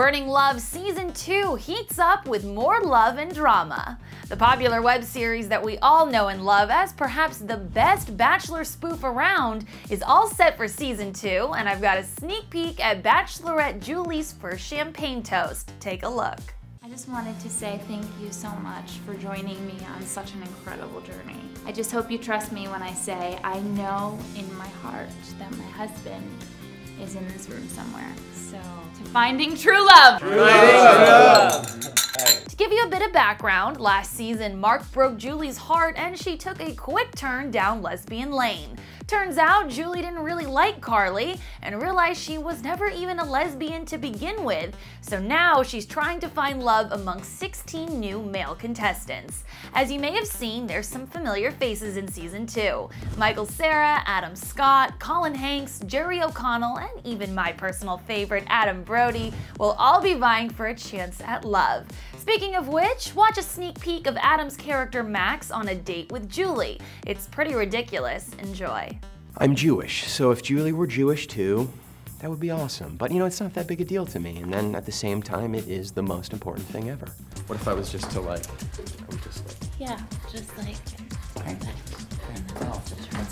Burning Love Season 2 heats up with more love and drama. The popular web series that we all know and love as perhaps the best Bachelor spoof around is all set for Season 2, and I've got a sneak peek at Bachelorette Julie's first champagne toast. Take a look. I just wanted to say thank you so much for joining me on such an incredible journey. I just hope you trust me when I say I know in my heart that my husband is in this room somewhere. So, to finding true love. True love. To give you a bit of background, last season Mark broke Julie's heart and she took a quick turn down lesbian lane. Turns out Julie didn't really like Carly and realized she was never even a lesbian to begin with, so now she's trying to find love among 16 new male contestants. As you may have seen, there's some familiar faces in season 2. Michael Cera, Adam Scott, Colin Hanks, Jerry O'Connell, and even my personal favorite Adam Brody will all be vying for a chance at love. Speaking of which, watch a sneak peek of Adam's character Max on a date with Julie. It's pretty ridiculous. Enjoy. I'm Jewish, so if Julie were Jewish too, that would be awesome. But you know, it's not that big a deal to me. And then at the same time, it is the most important thing ever. What if I was just to like, I'm just like. Yeah, just like, perfect.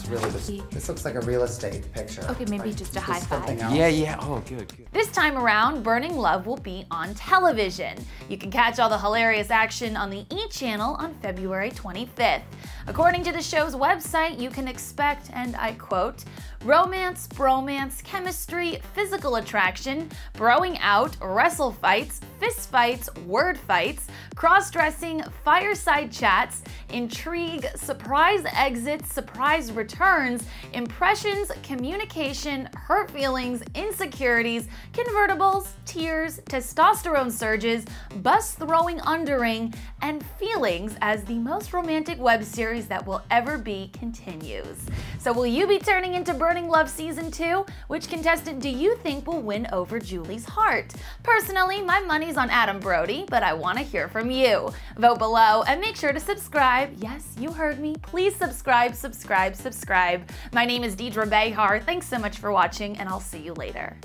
That's really this. This looks like a real estate picture. Okay, maybe like, just a high five. Yeah, yeah. Oh, good, good. This time around, Burning Love will be on television. You can catch all the hilarious action on the E! channel on February 25th. According to the show's website, you can expect, and I quote, romance, bromance, chemistry, physical attraction, broing out, wrestle fights, fist fights, word fights, cross-dressing, fireside chats, intrigue, surprise exits, surprise returns, impressions, communication, hurt feelings, insecurities, convertibles, tears, testosterone surges, bus throwing undering, and feelings as the most romantic web series that will ever be continues. So will you be turning into Burning Love Season 2? Which contestant do you think will win over Julie's heart? Personally, my money's on Adam Brody, but I want to hear from you. Vote below and make sure to subscribe. Yes, you heard me. Please subscribe, subscribe, subscribe. My name is Deidre Behar. Thanks so much for watching, and I'll see you later.